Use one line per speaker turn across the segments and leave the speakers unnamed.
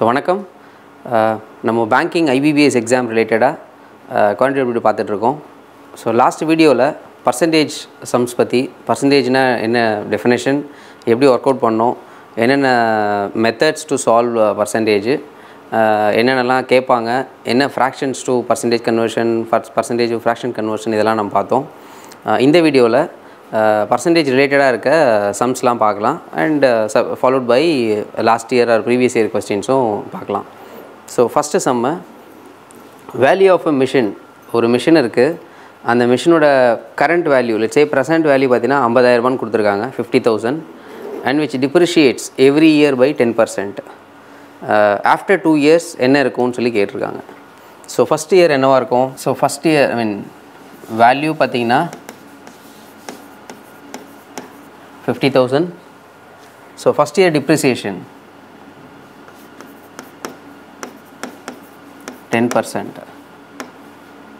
So வணக்கம். நம்ம banking IBPS exam ரிலேட்டடாக குவான்டிட்டி பார்த்துட்ருக்கோம் ஸோ லாஸ்ட் வீடியோவில் பர்சன்டேஜ் சம்ஸ் பற்றி பர்சன்டேஜ்னா என்ன டெஃபினேஷன் எப்படி ஒர்க் அவுட் பண்ணோம் என்னென்ன மெத்தட்ஸ் டு சால்வ் பர்சன்டேஜ் என்னென்னலாம் கேட்பாங்க என்ன fractions to percentage conversion percentage fraction conversion இதெல்லாம் நம்ம பார்த்தோம். இந்த வீடியோவில் பர்சன்டேஜ் ரிலேட்டடாக இருக்க சம்ஸ்லாம் பார்க்கலாம். And followed by last year or previous year கொஸ்டின்ஸும் பார்க்கலாம். ஸோ ஃபஸ்ட்டு சம்ம வேல்யூ ஆஃப் அ மிஷின் ஒரு மிஷின் இருக்குது அந்த மிஷினோட current value let's say present value பார்த்தீங்கன்னா ஐம்பதாயிரரூபான்னு கொடுத்துருக்காங்க fifty thousand and which depreciates every year by ten percent after two years என்ன இருக்கும்னு சொல்லி கேட்டிருக்காங்க. ஸோ ஃபஸ்ட் இயர் என்னவாக இருக்கும்? So first year I mean value பார்த்தீங்கன்னா fifty thousand so first year depreciation ten percent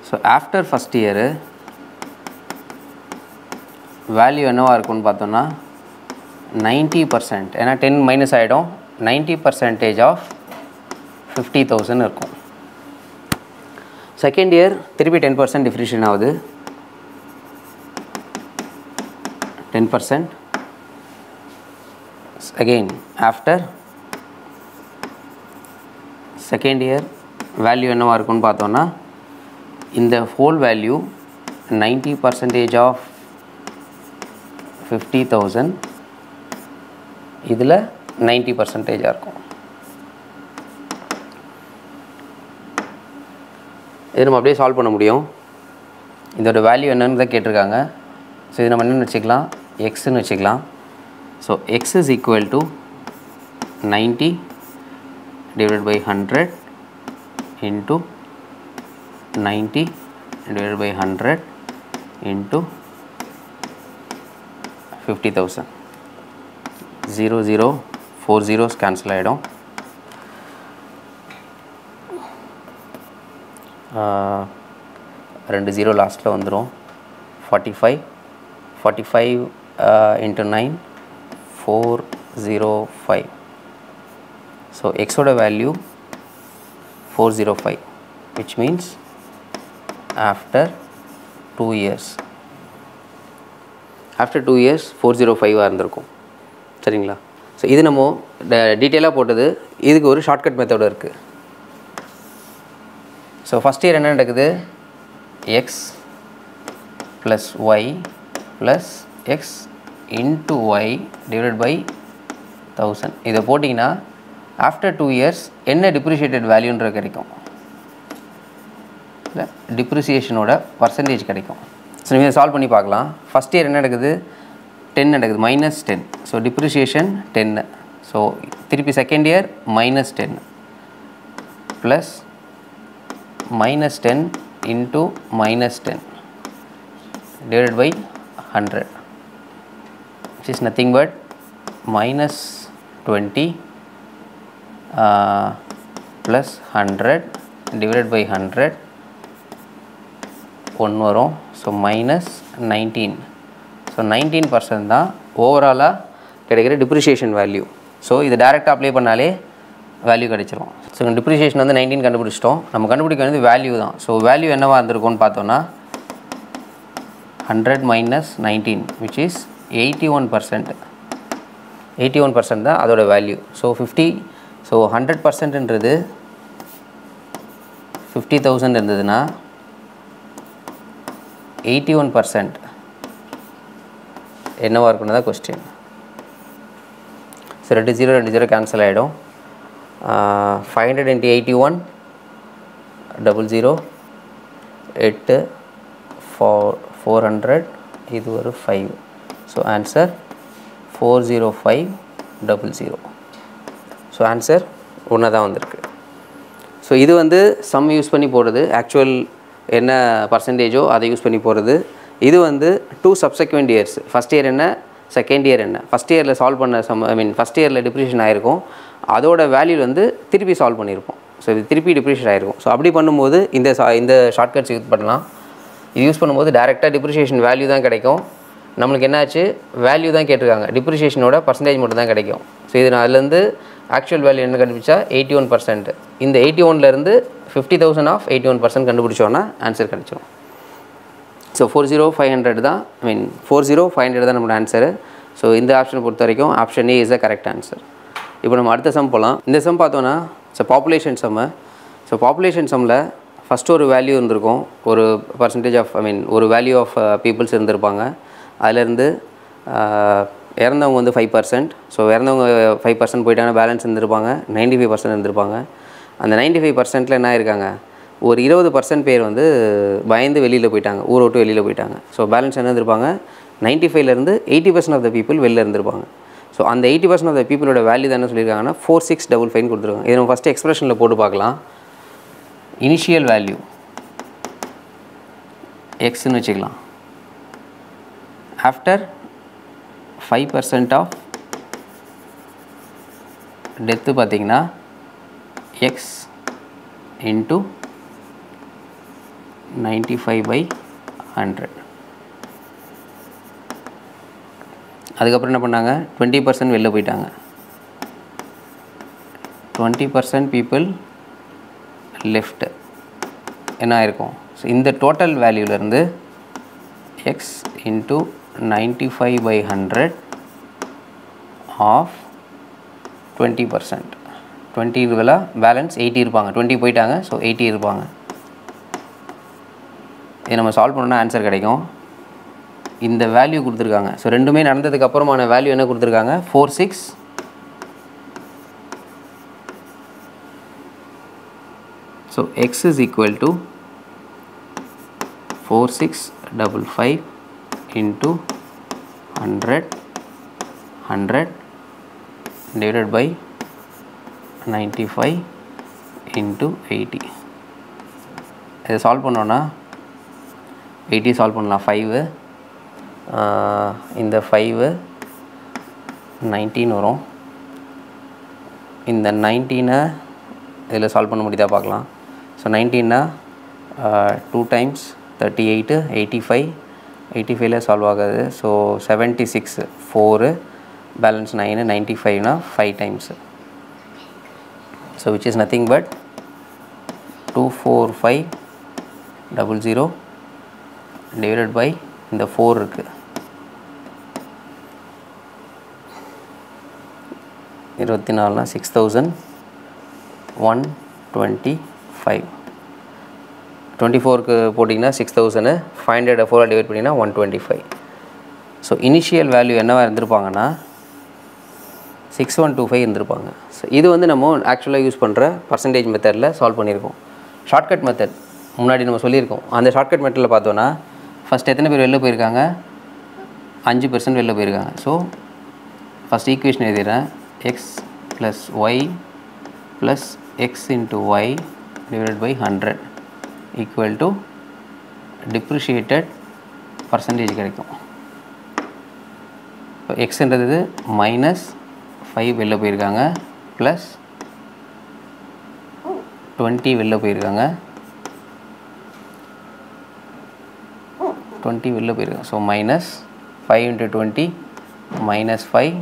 so after first year value என்னவாக இருக்கும்னு பார்த்தோன்னா நைன்ட்டி பர்சன்ட் ஏன்னா டென் மைனஸ் ஆகிடும் ninety percentage of fifty thousand இருக்கும். Second year திருப்பி டென் பர்சன்ட் டிஃப்ரிஷன் ஆகுது. Ten percent again after second year value என்னவாக இருக்கும்னு பார்த்தோன்னா இந்த whole value ninety percentage of fifty thousand இதில் நைன்ட்டி பர்சன்டேஜாக இருக்கும். இது நம்ம அப்படியே சால்வ் பண்ண முடியும். இதோட வேல்யூ என்னன்னு தான் கேட்டிருக்காங்க. ஸோ இது நம்ம என்னென்னு வச்சுக்கலாம் எக்ஸ்ன்னு வச்சுக்கலாம். So x is equal to 90 divided by 100 into 90 divided by 100 into 50,000. 0 0 4 zeros cancel ஆகிடும் ரெண்டு ஜீரோ லாஸ்ட்டில் வந்துடும் forty five forty five into nine Four zero five so எக்ஸோட value four zero five which means after two years after two years four zero ஃபைவாக இருந்திருக்கும். சரிங்களா? So இது நம்ம டீட்டெயிலாக போட்டது இதுக்கு ஒரு ஷார்ட்கட் மெத்தடு இருக்குது ஸோ ஃபஸ்ட் இயர் என்ன நடக்குது? X plus y plus x into y divide by thousand இதை போட்டிங்கன்னா ஆஃப்டர் டூ இயர்ஸ் என்ன டிப்ரிஷியேட்டட் வேல்யூன்ற கிடைக்கும். இல்லை டிப்ரிசியேஷனோட பர்சன்டேஜ் கிடைக்கும். ஸோ நீங்கள் சால்வ் பண்ணி பார்க்கலாம். ஃபஸ்ட் இயர் என்ன நடக்குது? டென் நடக்குது மைனஸ் டென் ஸோ டிப்ரிசியேஷன் டென்னு ஸோ திருப்பி second year minus ten plus minus ten into minus ten divide by hundred which is nothing but minus 20 uh, plus 100 divided by 100 ஒன்று வரும். So minus nineteen so nineteen percent தான் ஓவராலாக கிடைக்கிற depreciation value so இது டேரெக்டாக apply பண்ணாலே value கிடைச்சிரும். So depreciation வந்து நைன்டீன் கண்டுபிடிச்சிட்டோம். நம்ம கண்டுபிடிக்க வேண்டியது வேல்யூ தான். ஸோ வேல்யூ என்னவாக இருந்திருக்கும்னு பார்த்தோன்னா hundred minus nineteen which is eighty one percent eighty one percent தான் அதோட value so fifty so hundred பர்சன்ட்ன்றது fifty thousand இருந்ததுன்னா எயிட்டி ஒன் பர்சன்ட் என்னவாக இருக்குன்னு தான் கொஸ்டின் ஸோ ரெண்டு ஜீரோ ரெண்டு ஜீரோ கேன்சல் ஆகிடும் five hundred into eighty one double zero எட்டு ஃபோர் ஃபோர் ஹண்ட்ரட் இது ஒரு five so answer four zero five double zero so answer ஒன்று தான் வந்திருக்கு. ஸோ இது வந்து சம் யூஸ் பண்ணி போடுறது. ஆக்சுவல் என்ன பர்சன்டேஜோ அதை யூஸ் பண்ணி போடுறது. இது வந்து two subsequent years first year என்ன? செகண்ட் இயர் என்ன? ஃபஸ்ட் இயரில் சால்வ் பண்ண சம் ஐ மீன் ஃபஸ்ட் இயரில் டிப்ரிஷன் ஆகிருக்கும் அதோட வேல்யூ வந்து திருப்பி சால்வ் பண்ணியிருப்போம். ஸோ இது திருப்பி டிப்ரிஷன் ஆகிருக்கும் ஸோ அப்படி பண்ணும்போது இந்த சா- இந்த ஷார்ட்கட்ஸ் யூஸ் பண்ணலாம். இது யூஸ் பண்ணும்போது டேரெக்டாக டிப்ரிஷியேஷன் வேல்யூ தான் கிடைக்கும். நம்மளுக்கு என்னாச்சு? வேல்யூ தான் கேட்டிருக்காங்க. டிப்ரிஷியேஷனோட பர்சன்டேஜ் மட்டும் தான் கிடைக்கும். ஸோ இது நான் அதுலேருந்து ஆக்சுவல் வேல்யூ என்ன கண்டுபிடிச்சா? எயிட்டி ஒன் பர்சன்ட் இந்த எயிட்டி ஒன்லேருந்து fifty thousand of eighty one percent கண்டுபிடிச்சோன்னா answer கிடச்சிரும். So four zero five hundred தான் I mean four zero five hundred தான் நம்மளோட ஆன்சரு ஸோ இந்த ஆப்ஷனை பொறுத்த வரைக்கும் option A is the correct answer இப்போ நம்ம அடுத்த சம் போகலாம் இந்த சம் பார்த்தோன்னா so population sum so population சம்மில் ஃபஸ்ட்டு ஒரு வேல்யூ இருந்திருக்கும். ஒரு பர்சன்டேஜ் ஆஃப் ஐ மீன் ஒரு வேல்யூ ஆஃப் பீப்புள்ஸ் இருந்திருப்பாங்க. அதிலேருந்து இறந்தவங்க வந்து ஃபைவ் பர்சன்ட் ஸோ இறந்தவங்க ஃபைவ் பர்சன்ட் போயிட்டாங்கன்னா பேலன்ஸ் இருந்திருப்பாங்க. நைன்டி ஃபைவ் பர்சன்ட் இருந்திருப்பாங்க. அந்த நைன்டி ஃபைவ் பர்சன்ட்டில் என்ன இருக்காங்க ஒரு இருபது பர்சன்ட் பேர் வந்து பயந்து வெளியில் போயிட்டாங்க. ஊரை விட்டு வெளியில் போயிட்டாங்க. ஸோ பேலன்ஸ் என்ன இருந்திருப்பாங்க? நைன்ட்டி ஃபைவ்லேருந்து eighty percent of the people வெளில இருந்திருப்பாங்க. ஸோ அந்த எயிட்டி பர்சன்ட் ஆஃப் த பீப்புளோட வேல்யூ தான் என்ன சொல்லியிருக்காங்கன்னா ஃபோர் சிக்ஸ் டபுள் ஃபைன் கொடுத்துருக்காங்க. இதை நம்ம ஃபஸ்ட்டு எக்ஸ்பிரஷனில் போட்டு பார்க்கலாம். இனிஷியல் வேல்யூ எக்ஸ்ன்னு வச்சுக்கலாம். After five percent of death பார்த்திங்கன்னா x into ninety five by hundred அதுக்கப்புறம் என்ன பண்ணாங்க? டுவெண்ட்டி பர்சன்ட் வெளில போயிட்டாங்க. டுவெண்ட்டி பர்சன்ட் பீப்புள் லெஃப்ட் என்ன ஆயிருக்கும்? ஸோ இந்த total வேல்யூலேருந்து x into ninety five by hundred of twenty percent twenty இருக்குல்ல பேலன்ஸ் எயிட்டி இருப்பாங்க. டுவெண்ட்டி போயிட்டாங்க ஸோ எயிட்டி இருப்பாங்க. இதை நம்ம சால்வ் பண்ணோன்னா ஆன்சர் கிடைக்கும். இந்த வேல்யூ கொடுத்துருக்காங்க. ஸோ ரெண்டுமே நடந்ததுக்கு அப்புறமான வேல்யூ என்ன கொடுத்துருக்காங்க? Four six so x is equal to four six double five into hundred hundred divided by ninety five into eighty இதை சால்வ் பண்ணோன்னா எயிட்டி சால்வ் பண்ணலாம். ஃபைவு இந்த ஃபைவு நைன்டீன் வரும். இந்த நைன்டீனை இதில் சால்வ் பண்ண முடியுதா பார்க்கலாம். So நைன்டீன்னா two times thirty eight eighty five eighty ஃபைவ்ல சால்வ் ஆகாது. So seventy six four balance nine ninety ஃபைவ்னா five times so which is nothing but two four five double zero divided by இந்த four இருக்குது இருபத்தி நாலுனா six thousand one twenty five twenty ஃபோருக்கு போட்டிங்கன்னா six thousand five hundred ஃபோராக divide பண்ணிங்கன்னா one twenty five. So initial value என்னவாக இருந்திருப்பாங்கன்னா six one two five இருந்திருப்பாங்க. ஸோ இது வந்து நம்ம ஆக்சுவலாக யூஸ் பண்ணுற பர்சன்டேஜ் மெத்தடில் சால்வ் பண்ணியிருக்கோம். ஷார்ட்கட் மெத்தட் முன்னாடி நம்ம சொல்லியிருக்கோம். அந்த ஷார்ட்கட் மெத்தடில் பார்த்தோன்னா ஃபஸ்ட் எத்தனை பேர் வெளில போயிருக்காங்க? அஞ்சு பெர்சன்ட் வெளில போயிருக்காங்க. So first equation எழுதிடுறேன். X plus y plus x into y divided by hundred equal to depreciated percentage கிடைக்கும். இப்போ எக்ஸ்ன்றது மைனஸ் ஃபைவ் வெளில போயிருக்காங்க ப்ளஸ் டுவெண்ட்டி வெளில போயிருக்காங்க. டுவெண்ட்டி வெளில போயிருக்காங்க. So minus five into twenty minus five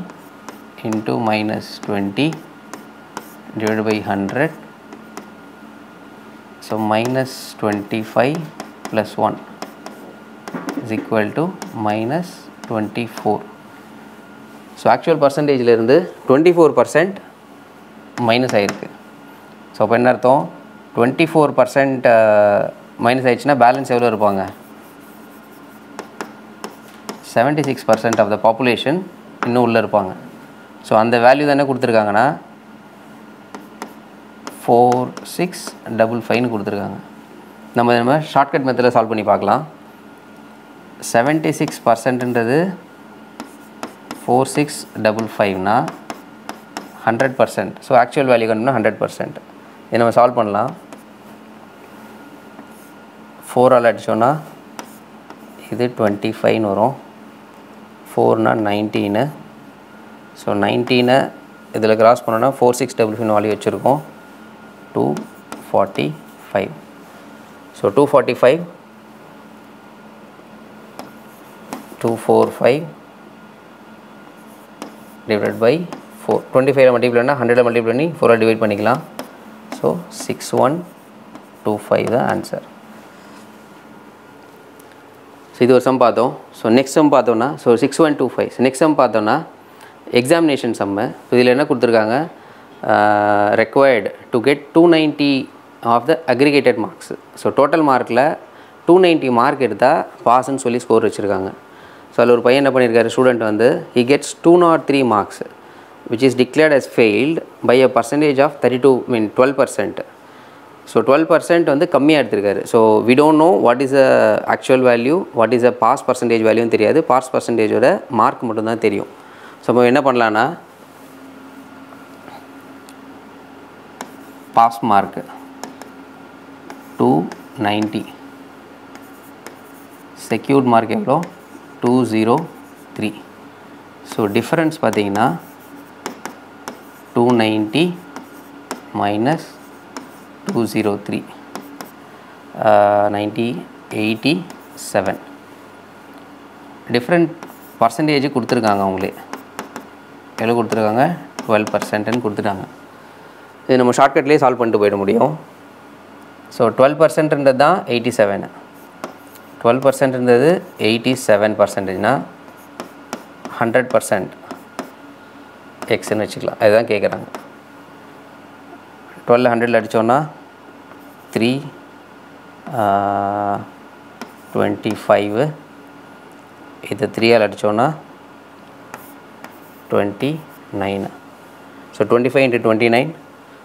into minus twenty divide by hundred so minus twenty five plus one is equal to minus twenty four so actual பர்சன்டேஜிலேருந்து twenty four percent minus ஆகிருக்கு so அப்போ என்ன அர்த்தம்? Twenty four percent minus ஆயிடுச்சுன்னா balance எவ்வளோ இருப்பாங்க? Seventy six percent of the population இன்னும் உள்ளே இருப்பாங்க. ஸோ அந்த வேல்யூ தானே கொடுத்துருக்காங்கன்னா ஃபோர் சிக்ஸ் டபுள் ஃபைவ்னு கொடுத்துருக்காங்க. நம்ம நம்ம ஷார்ட்கட் மெத்தடில் சால்வ் பண்ணி பார்க்கலாம். செவன்ட்டி சிக்ஸ் பர்சன்ட்ன்றது four six double ஃபைவ்னா hundred percent so actual value கண்டுனா hundred percent இதை நம்ம சால்வ் பண்ணலாம். ஃபோரால் அடித்தோன்னா இது டுவெண்ட்டி ஃபைவ்னு வரும். ஃபோர்னா நைன்டீனு ஸோ நைன்டீனை இதில் கிராஸ் பண்ணோன்னா four six double five value வச்சுருக்கோம். Two forty five so two forty five two four five divided by four twenty ஃபைவ்ல மல்டிப்ளைனா ஹண்ட்ரடில் மல்டிப்ளை பண்ணி ஃபோரால் டிவைட் பண்ணிக்கலாம். So six one two five தான் ஆன்சர் ஸோ இது ஒரு சம் பார்த்தோம். ஸோ நெக்ஸ்ட் சம் பார்த்தோன்னா so six one two five next sum பார்த்தோன்னா எக்ஸாமினேஷன் சம்மு இதில் என்ன கொடுத்துருக்காங்க? Required to get two ninety of the aggregated marks so total மார்க்கில் டூ நைன்ட்டி மார்க் எடுத்தால் பாஸ்ன்னு சொல்லி ஸ்கோர் வச்சுருக்காங்க. ஸோ அதில் ஒரு பையன் என்ன பண்ணியிருக்காரு ஸ்டூடெண்ட் வந்து he gets two not three marks which is declared as failed by a percentage of thirty two mean twelve percent so twelve percent வந்து கம்மியாக எடுத்திருக்காரு. So we don't know what is a actual value what is a pass percentage வேல்யூன்னு தெரியாது. Pass பர்சன்டேஜோட mark மட்டும்தான் தெரியும். So நம்ம என்ன பண்ணலான்னா pass mark two ninety secured mark எவ்வளோ? Two zero three so difference பார்த்தீங்கன்னா two ninety minus two zero three ninety eighty seven different percentage கொடுத்துருக்காங்க அவங்களே. எவ்வளோ கொடுத்துருக்காங்க? டுவெல் பர்சன்ட்டுன்னு கொடுத்துட்டாங்க. இது நம்ம ஷார்ட்கட்லேயே சால்வ் பண்ணிட்டு போயிட முடியும். ஸோ டுவெல் பர்சன்ட்ன்றது தான் எயிட்டி செவனு டுவெல் பர்சன்ட்ன்றது எயிட்டி செவன் பர்சன்டேஜ்னா ஹண்ட்ரட் பர்சன்ட் எக்ஸ்ன்னு வச்சுக்கலாம். அதுதான் கேட்குறாங்க டுவெல் ஹண்ட்ரடில் அடித்தோன்னா த்ரீ டுவெண்ட்டி ஃபைவு இது த்ரீயால் அடித்தோன்னா twenty nine so twenty five into twenty nine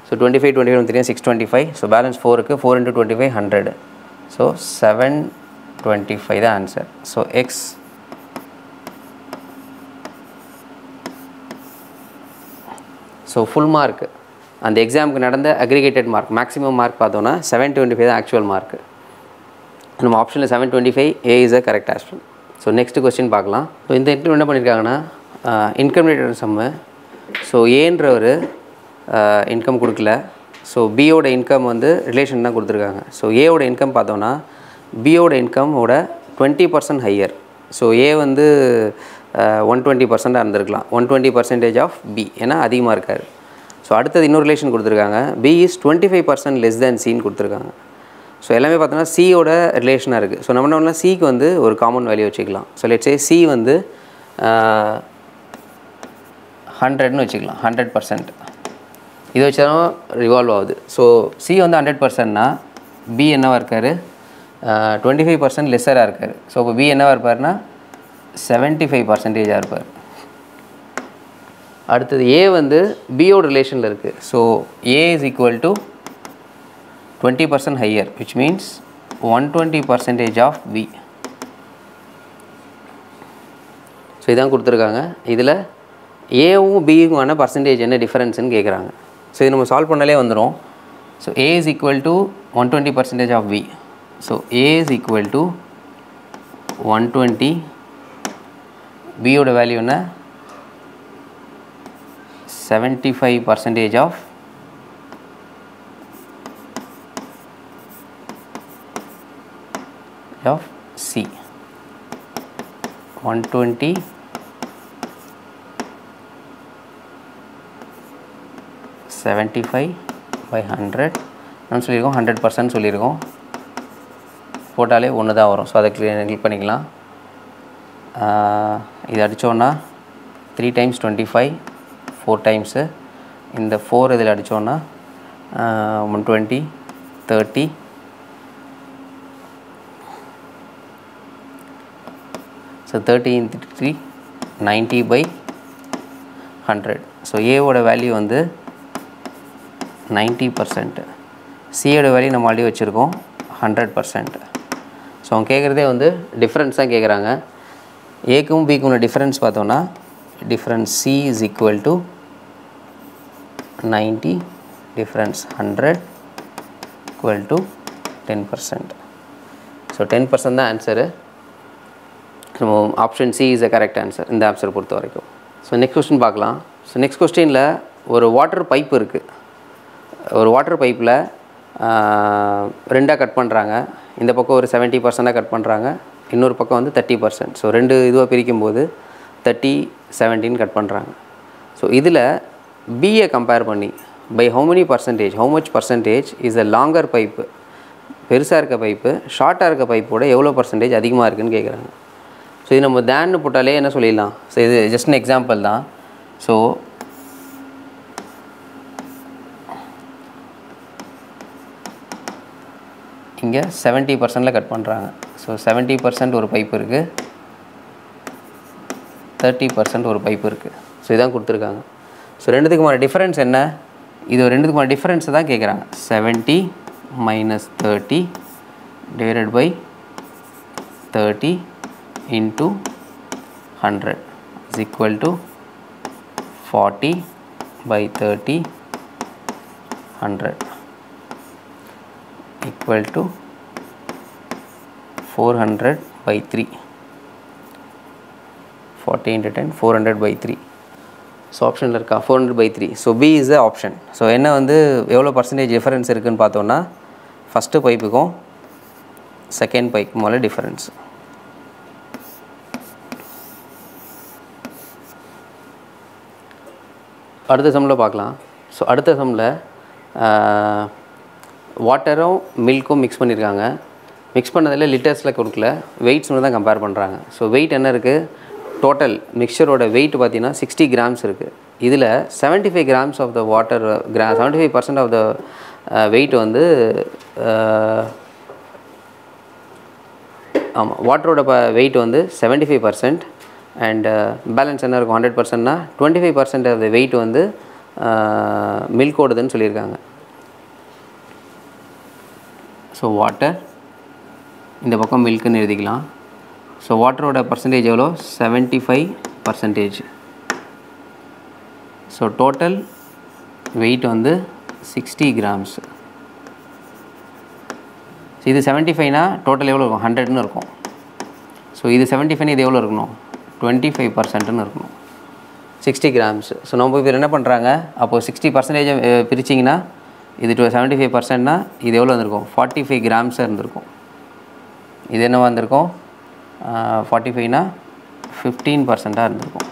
so twenty five twenty five six twenty five so balance ஃபோருக்கு four into twenty five hundred so seven twenty five தான் answer so x so full mark அந்த எக்ஸாமுக்கு நடந்த aggregated mark maximum mark பார்த்தோன்னா seven twenty five தான் actual mark நம்ம ஆப்ஷனில் seven twenty five A is a correct option so next question பார்க்கலாம். So இந்த இன்டர்வியூ என்ன பண்ணியிருக்காங்கன்னா இன்கம் ரேட்டட் சம்மு ஸோ ஏன்றவர் இன்கம் கொடுக்கல. ஸோ பியோட இன்கம் வந்து ரிலேஷன் தான் கொடுத்துருக்காங்க. ஸோ ஏவோட இன்கம் பார்த்தோன்னா பியோட இன்கமோட twenty percent higher so A வந்து ஒன் டுவெண்ட்டி பர்சண்ட்டாக இருந்திருக்கலாம். One twenty percentage of B ஏன்னா அதிகமாக இருக்கார். ஸோ அடுத்தது இன்னொரு ரிலேஷன் கொடுத்துருக்காங்க. B is twenty five percent less than சின்னு கொடுத்துருக்காங்க. ஸோ எல்லாமே பார்த்தோன்னா சியோட ரிலேஷனாக இருக்குது ஸோ நம்ம என்ன பண்ணலாம்? சிக்கு வந்து ஒரு காமன் வேல்யூ வச்சுக்கலாம். ஸோ லெட்ஸே சி வந்து ஹண்ட்ரட்னு வச்சுக்கலாம். ஹண்ட்ரட் பர்சன்ட் இதை வச்சாலும் ரிவால்வ் ஆகுது. ஸோ சி வந்து ஹண்ட்ரட் பர்சன்ட்னா பி என்னவாக இருக்கார்? டுவெண்ட்டி ஃபைவ் பர்சன்ட் லெஸ்ஸராக இருக்கார். ஸோ இப்போ பி என்னவாக இருப்பார்னா செவன்ட்டி ஃபைவ் பர்சன்டேஜாக இருப்பார். அடுத்தது ஏ வந்து பியோட ரிலேஷனில் இருக்குது so A is equal to twenty percent higher which means one twenty percentage of B so இதான் கொடுத்துருக்காங்க. இதில் ஏவும் பியுமான பர்சன்டேஜ் என்ன டிஃப்ரென்ஸுன்னு கேட்குறாங்க ஸோ இது நம்ம சால்வ் பண்ணாலே வந்துடும் so A is equal to one twenty percentage of B so A is equal to one twenty பியோட வேல்யூ என்ன? Seventy five percentage of of C 120 seventy five by hundred நம்ம சொல்லியிருக்கோம் ஹண்ட்ரட் பர்சன்ட் சொல்லியிருக்கோம். போட்டாலே ஒன்று தான் வரும். ஸோ அதை கிளியர் கிளிக் பண்ணிக்கலாம். இது அடித்தோன்னா three times twenty five four times இந்த ஃபோர் இதில் அடித்தோன்னா one twenty thirty so thirty into three ninety by hundred so ஏவோட வேல்யூ வந்து நைன்ட்டி பர்சன்ட்டு சியோட வேல்யூ நம்ம ஆல்ரெடி வச்சுருக்கோம் ஹண்ட்ரட் பர்சன்ட். ஸோ அவங்க கேட்குறதே வந்து டிஃப்ரென்ஸ் தான் கேட்குறாங்க ஏக்கும் பிக்கும் உள்ள டிஃப்ரென்ஸ் பார்த்தோன்னா difference c is equal to ninety difference hundred equal to ten percent so ten percent தான் ஆன்சரு நம்ம option c is a correct answer இந்த ஆன்சர் பொறுத்த வரைக்கும். ஸோ நெக்ஸ்ட் கொஸ்டின் பார்க்கலாம். ஸோ நெக்ஸ்ட் கொஸ்டினில் ஒரு வாட்டர் பைப் இருக்குது ஒரு வாட்டர் பைப்பில் ரெண்டாக கட் பண்ணுறாங்க இந்த பக்கம் ஒரு செவன்ட்டி பர்சண்டாக கட் பண்ணுறாங்க இன்னொரு பக்கம் வந்து தேர்ட்டி பர்சன்ட் ஸோ ரெண்டு இதுவாக பிரிக்கும்போது தேர்ட்டி செவன்ட்டின்னு கட் பண்ணுறாங்க ஸோ இதில் பிஏ கம்பேர் பண்ணி by how many percentage how much percentage is a longer pipe பெருசாக இருக்க பைப்பு ஷார்ட்டாக இருக்க பைப்போட எவ்வளோ பர்சன்டேஜ் அதிகமாக இருக்குன்னு கேட்குறாங்க ஸோ இது நம்ம தேன்னு போட்டாலே என்ன சொல்லிடலாம்? ஸோ இது ஜஸ்ட் எக்ஸாம்பிள் தான். ஸோ இங்கே செவன்ட்டி பர்சன்டில் கட் பண்ணுறாங்க ஸோ செவன்ட்டி பர்சன்ட் ஒரு பைப் இருக்குது தேர்ட்டி பர்சன்ட் ஒரு பைப் இருக்குது ஸோ இதான் கொடுத்துருக்காங்க. ஸோ ரெண்டுத்துக்குமான டிஃப்ரென்ஸ் என்ன? இது ரெண்டுத்துக்குமான டிஃப்ரென்ஸை தான் கேட்குறாங்க seventy minus thirty divided by thirty into hundred is equal to forty by thirty hundred equal to 400 by 3 40 into 10 400 by 3 so ஆப்ஷனில் இருக்கா? Four hundred by three so b is the option so என்ன வந்து எவ்வளோ percentage difference இருக்குதுன்னு பார்த்தோன்னா first பைப்புக்கும் second பைப்புக்கும் மேலே difference அடுத்த சம்மில் பார்க்கலாம். ஸோ அடுத்த சம்மில் வாட்டரும் மில்க்கும் மிக்ஸ் பண்ணியிருக்காங்க மிக்ஸ் பண்ணதில் லிட்டர்ஸில் கொடுக்கல. வெயிட்ஸ் மட்டும் தான் கம்பேர் பண்ணுறாங்க ஸோ வெயிட் என்ன இருக்குது டோட்டல் மிக்சரோட வெயிட் பார்த்தீங்கன்னா சிக்ஸ்டி கிராம்ஸ் இருக்குது இதில் seventy five grams of the water கிரா seventy five percent of the weight வந்து uh, ஆமாம் வாட்டரோட ப வெயிட் வந்து seventy five percent and balance என்ன இருக்கும்? Hundred பர்சன்ட்னா twenty five percent of the weight வந்து uh, மில்க் ஓடுதுன்னு சொல்லியிருக்காங்க. ஸோ வாட்டர் இந்த பக்கம் மில்க்குன்னு எழுதிக்கலாம். ஸோ வாட்டரோட பர்சன்டேஜ் எவ்வளோ? Seventy five percentage so total weight வந்து சிக்ஸ்டி கிராம்ஸ் ஸோ இது செவன்ட்டி ஃபைவ்னா டோட்டல் எவ்வளோ இருக்கும்? ஹண்ட்ரட்னு இருக்கும். ஸோ இது செவன்ட்டி ஃபைவ் இது எவ்வளோ இருக்கணும்? டுவெண்ட்டி ஃபைவ் பர்சன்ட்னு இருக்கணும். சிக்ஸ்டி கிராம்ஸ் ஸோ நம்ம இப்போ என்ன பண்ணுறாங்க அப்போது சிக்ஸ்டி பர்சன்டேஜ் பிரிச்சிங்கன்னா இது டூ செவன்ட்டி ஃபைவ் பர்சன்ட்னா இது எவ்வளோ வந்திருக்கும்? ஃபார்ட்டி ஃபைவ் கிராம்ஸாக இருந்திருக்கும். இது என்னவாக இருந்திருக்கும்? ஃபார்ட்டி ஃபைவ்னா ஃபிஃப்டீன் பர்சண்ட்டாக இருந்திருக்கும்.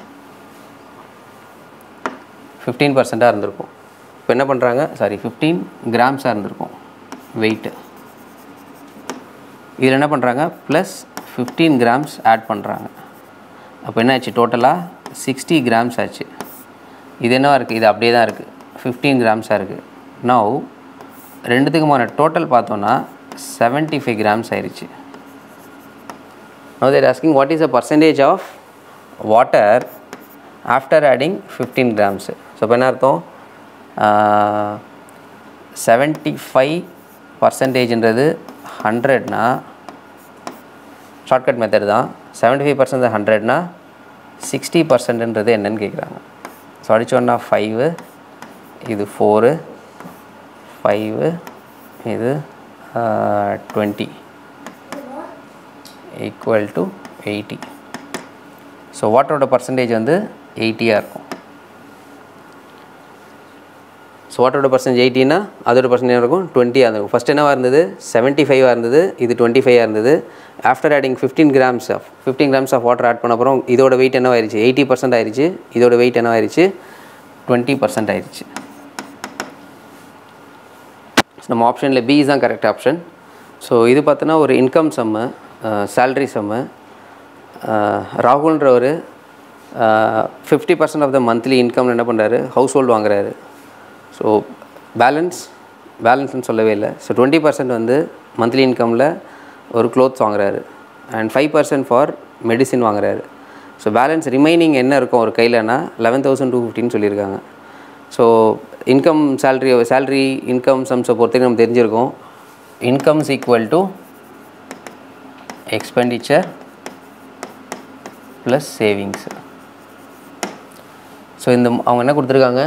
ஃபிஃப்டீன் பர்சண்ட்டாக இருந்திருக்கும். இப்போ என்ன பண்ணுறாங்க சாரி ஃபிஃப்டீன் கிராம்ஸாக இருந்திருக்கும். வெயிட்டு இதில் என்ன பண்ணுறாங்க ப்ளஸ் ஃபிஃப்டீன் கிராம்ஸ் ஆட் பண்ணுறாங்க அப்போ என்ன ஆச்சு? டோட்டலாக சிக்ஸ்டி கிராம்ஸ் ஆச்சு. இது என்னவாக இருக்குது இது அப்படியே தான் இருக்குது ஃபிஃப்டீன் கிராம்ஸாக இருக்குது நவ் ரெண்டுத்துக்குமான டோட்டல் பார்த்தோன்னா செவன்ட்டி ஃபைவ் கிராம்ஸ் ஆயிடுச்சு no they're asking what is the percentage of water after adding fifteen grams so இப்போ என்ன அர்த்தம்? செவன்ட்டி ஃபைவ் பர்சன்டேஜ்ன்றது ஹண்ட்ரட்னா ஷார்ட்கட் மெத்தட் தான். செவன்ட்டி ஃபைவ் பர்சன்ட் ஹண்ட்ரட்னா சிக்ஸ்டி பர்சன்ட்ன்றது என்னன்னு கேட்குறாங்க ஸோ அடிச்சோன்னா ஃபைவு இது ஃபோரு ஃபைவு இது twenty equal to eighty so வாட்டரோட பர்சன்டேஜ் வந்து எயிட்டியாக இருக்கும். ஸோ வாட்டரோட பர்சன்டேஜ் எயிட்டின்னா அதோட பர்சன்டேஜ் இருக்கும்? டுவெண்ட்டியாக இருக்கும் ஃபஸ்ட் என்னவாக இருந்தது? செவன்ட்டி ஃபைவாக இருந்தது. இது டுவெண்ட்டி ஃபைவாக இருந்தது. After adding fifteen grams of fifteen grams of water add பண்ண அப்புறம் இதோட வெயிட் என்னவாயிருச்சு எயிட்டி பர்சன்ட் ஆயிடுச்சு இதோட வெயிட் என்னவாயிருச்சு டுவெண்ட்டி பர்சன்ட் ஆயிடுச்சு நம்ம ஆப்ஷனில் பி தான் கரெக்ட் ஆப்ஷன் ஸோ இது பார்த்தோன்னா ஒரு income sum salary sum ராகுல்ன்றவர் fifty percent of the monthly income என்ன பண்ணுறாரு ஹவுஸ் ஹோல்டு வாங்குறாரு ஸோ பேலன்ஸ் பேலன்ஸ்னு சொல்லவே இல்லை. ஸோ டுவெண்ட்டி பர்சன்ட் வந்து மந்த்லி இன்கமில் ஒரு க்ளோத்ஸ் வாங்குறாரு. And five percent for medicine வாங்குறாரு. ஸோ பேலன்ஸ் ரிமைனிங் என்ன இருக்கும் ஒரு கையிலனா லெவன் தௌசண்ட் டூ ஃபிஃப்டின்னு சொல்லியிருக்காங்க. So income salary salary income சம்ஸை பொறுத்தவரைக்கும் நம்ம தெரிஞ்சிருக்கோம். Incomes equal to expenditure plus savings so இந்த அவங்க என்ன கொடுத்துருக்காங்க?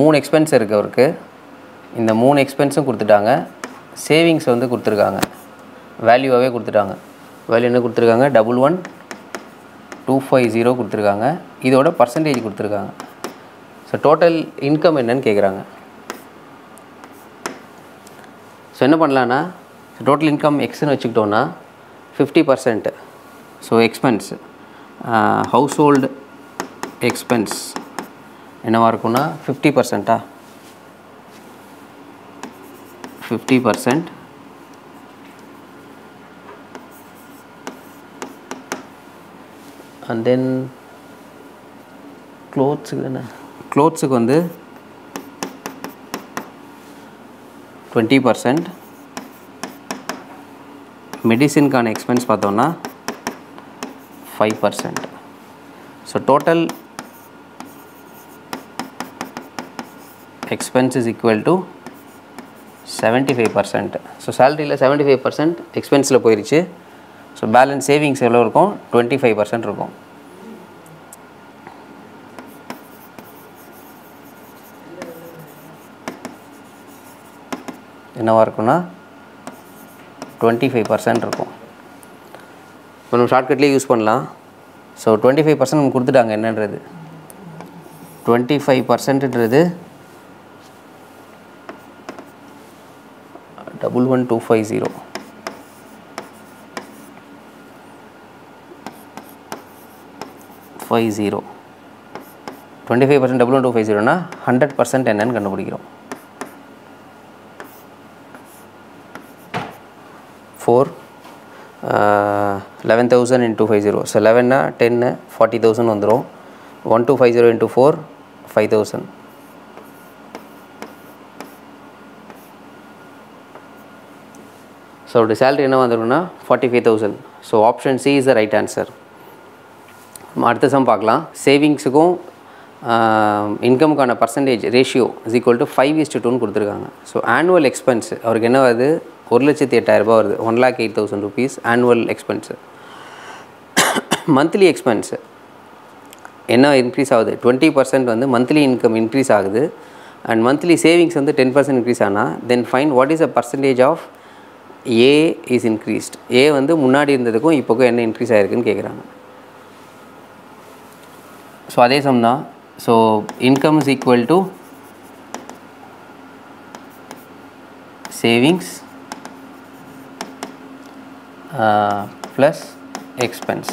மூணு எக்ஸ்பென்ஸ் இருக்குது அவருக்கு. இந்த மூணு எக்ஸ்பென்ஸும் கொடுத்துட்டாங்க. சேவிங்ஸ் வந்து கொடுத்துருக்காங்க. வேல்யூவாகவே கொடுத்துட்டாங்க. வேல்யூ என்ன கொடுத்துருக்காங்க? Double one two five zero கொடுத்துருக்காங்க. இதோட பர்சன்டேஜ் கொடுத்துருக்காங்க. ஸோ டோட்டல் இன்கம் என்னன்னு கேட்குறாங்க ஸோ என்ன பண்ணலான்னா டோட்டல் இன்கம் எக்ஸ்னு வச்சுக்கிட்டோன்னா fifty percent so expense household expense என்னவா இருக்கும்னா ஃபிஃப்டி பர்சன்ட்டா ஃபிஃப்டி பர்சன்ட் அண்ட் தென் க்ளோத்ஸுக்கு என்ன க்ளோத்ஸுக்கு வந்து டுவெண்ட்டி பர்சன்ட் மெடிசின்கான எக்ஸ்பென்ஸ் பார்த்தோன்னா five percent so total expense is equal to seventy five percent so சேலரியில் seventy five percent எக்ஸ்பென்ஸில் போயிடுச்சு ஸோ பேலன்ஸ் சேவிங்ஸ் எவ்வளோ இருக்கும்? டுவெண்ட்டி ஃபைவ் பர்சன்ட் இருக்கும். என்னவாக இருக்குன்னா டுவெண்ட்டி ஃபைவ் பர்சன்ட் இருக்கும். இப்போ நம்ம ஷார்ட்கட்லேயே யூஸ் பண்ணலாம். ஸோ டுவெண்ட்டி ஃபைவ் பர்சன்ட் நம்ம கொடுத்துட்டாங்க என்னன்றது? Twenty five பர்சன்ட்ன்றது double one two five zero five zero twenty five percent double one two five ஜீரோனா hundred percent என்னன்னு கண்டுபிடிக்கிறோம். Four eleven thousand into five zero so லெவன்னா டென்னு ஃபார்ட்டி தௌசண்ட் வந்துடும் one two five zero into four five thousand so அவருடைய salary என்ன வந்துருக்குன்னா forty five thousand so option c is the right answer அடுத்த sum பார்க்கலாம். சேவிங்ஸுக்கும் இன்கமுக்கான percentage ratio is equal to five is to டூன்னு கொடுத்துருக்காங்க. So annual expense அவருக்கு என்ன வருது? ஒரு லட்சத்தி எட்டாயிரரூபா வருது. One lakh eight thousand rupees annual expense monthly expense என்ன இன்க்ரீஸ் ஆகுது? டுவெண்ட்டி பர்சன்ட் வந்து மந்த்லி இன்கம் இன்க்ரீஸ் ஆகுது. அண்ட் மந்த்லி சேவிங்ஸ் வந்து டென் பர்சன்ட் இன்க்ரீஸ் ஆனால் then fine what is a percentage of A is increased A வந்து முன்னாடி இருந்ததுக்கும் இப்போக்கும் என்ன இன்க்ரீஸ் ஆகிருக்குன்னு கேட்குறாங்க ஸோ அதே சம் தான். So income is equal to savings plus expense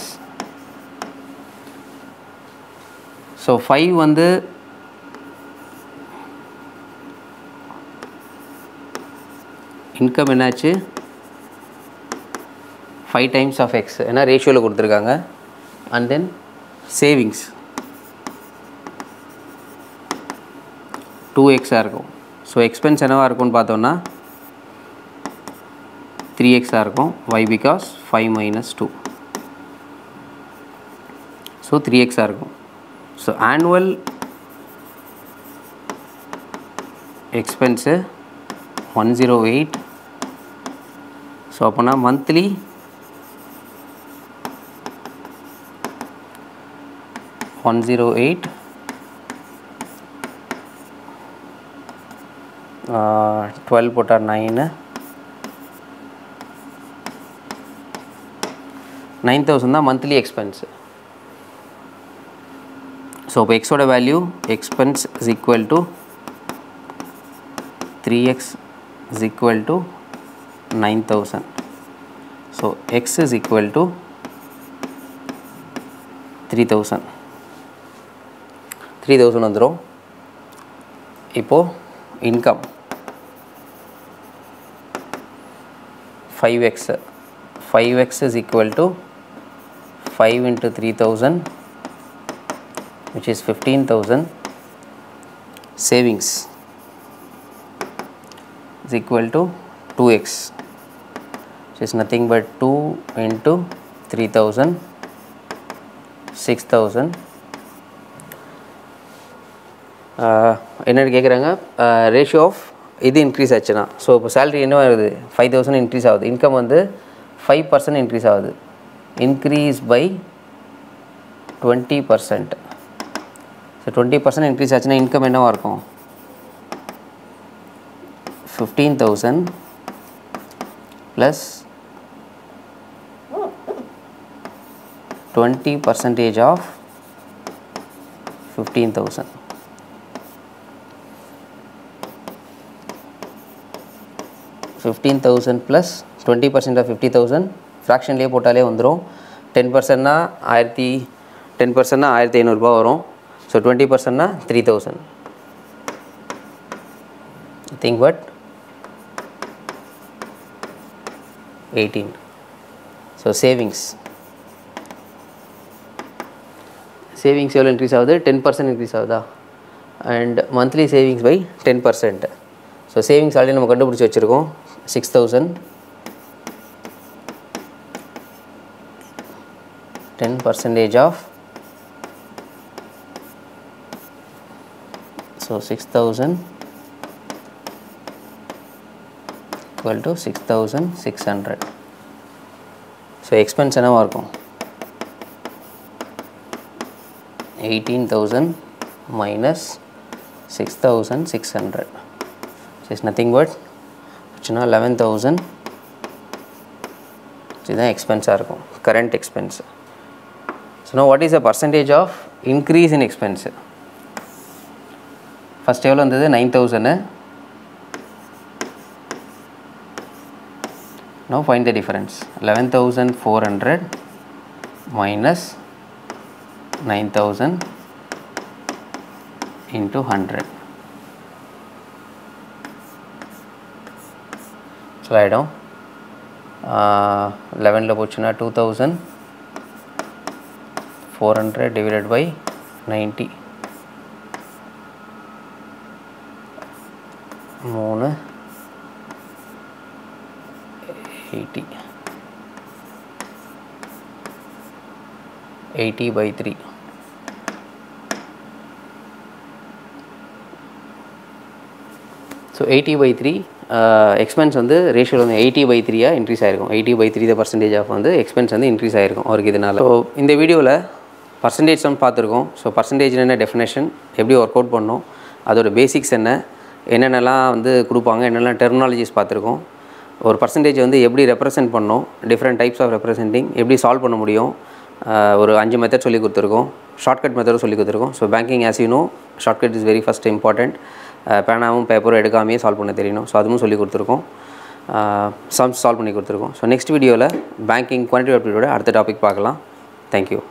so five வந்து இன்கம் என்னாச்சு? ஃபைவ் டைம்ஸ் ஆஃப் எக்ஸ் ஏன்னா ரேஷியோவில் கொடுத்துருக்காங்க? அண்ட் தென் சேவிங்ஸ் டூ எக்ஸாக இருக்கும். ஸோ எக்ஸ்பென்ஸ் என்னவாக இருக்கும்னு பார்த்தோன்னா த்ரீ எக்ஸாக இருக்கும். Why because five minus two so three எக்ஸாக இருக்கும். So annual expense one zero eight so அப்போனா monthly one zero eight twelve போட்டால் நைனு नईन तउस मंतली एक्सपेंसो एक्सोड value एक्सपेंसल to three x to nine thousand so x is equal to three thousand three thousand इो income five x five x is equal to 5 into 3000 which is 15000 savings is equal to 2x which is nothing but 2 into 3000 6000 என்னென்னு கேட்குறாங்க ratio of இது increase ஆச்சுன்னா so இப்போ salary என்ன ஆகுது five thousand increase ஆகுது income வந்து five percent increase ஆகுது increase by twenty percent so twenty percent increase ஆச்சுன்னா இன்கம் என்னவாக இருக்கும்? Fifteen thousand plus twenty percentage of fifteen thousand fifteen thousand plus twenty percent of fifty thousand ஃப்ராக்ஷன்லேயே போட்டாலே வந்துடும் ten பர்சன்ட்னா ஆயிரத்தி ten பர்சன்ட்னா ஆயிரத்தி ஐநூறுரூபா வரும். So twenty பர்சன்ட்னா three thousand think but eighteen so savings savings எவ்வளோ இன்க்ரீஸ் ஆகுது? டென் பர்சன்ட் இன்க்ரீஸ் ஆகுதா? And monthly savings by ten percent so savings already நம்ம கண்டுபிடிச்சி வச்சுருக்கோம். Six thousand 10 percentage of so 6000 equal to 6600 so expense enava irukum 18000 minus 6600 so it's nothing but வச்சுனா 11000 இதுதான் எக்ஸ்பென்ஸாக இருக்கும் current expense so no what is a percentage of increase in expense first எவ்வளோ வந்தது? Nine thousand now find the difference. 11400 minus 9000 into 100 so ஆகிடும் லெவனில் போச்சுன்னா two thousand hundred divided by ninety மூணு eighty eighty by three so eighty by three expense வந்து ratio வந்து eighty by த்ரீயாக increase ஆகிருக்கும் eighty by three the percentage of வந்து expense வந்து இன்க்ரீஸ் ஆகிருக்கும் அவருக்கு இதனால். ஸோ இந்த வீடியோவில் பர்சன்டேஜ் சம் பார்த்துருக்கோம். ஸோ பர்சன்டேஜ் என்ன டெஃபினேஷன் எப்படி ஒர்க் அவுட் பண்ணோம்? அதோட பேசிக்ஸ் என்ன? என்னென்னலாம் வந்து கொடுப்பாங்க? என்னெல்லாம் டெர்மினாலஜிஸ் பார்த்துருக்கோம். ஒரு பர்சன்டேஜ் வந்து எப்படி ரெப்ரசென்ட் பண்ணோம்? டிஃப்ரெண்ட் டைப்ஸ் ஆஃப் ரெப்ரசென்டிங் எப்படி சால்வ் பண்ண முடியும்? ஒரு அஞ்சு மெத்தட் சொல்லி கொடுத்துருக்கோம். ஷார்ட்கட் மெத்தடும் சொல்லி கொடுத்துருக்கோம். So banking as you know shortcut is very first important பேனாவும் பேப்பரும் எடுக்காமையே சால்வ் பண்ண தெரியணும். ஸோ அதுவும் சொல்லி கொடுத்துருக்கோம். சம்ஸ் சால்வ் பண்ணி கொடுத்துருக்கோம். ஸோ நெக்ஸ்ட் வீடியோவில் பேங்கிங் குவான்டிட்டி அடுத்த டாபிக் பார்க்கலாம். Thank you